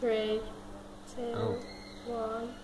three, two, Oh. one.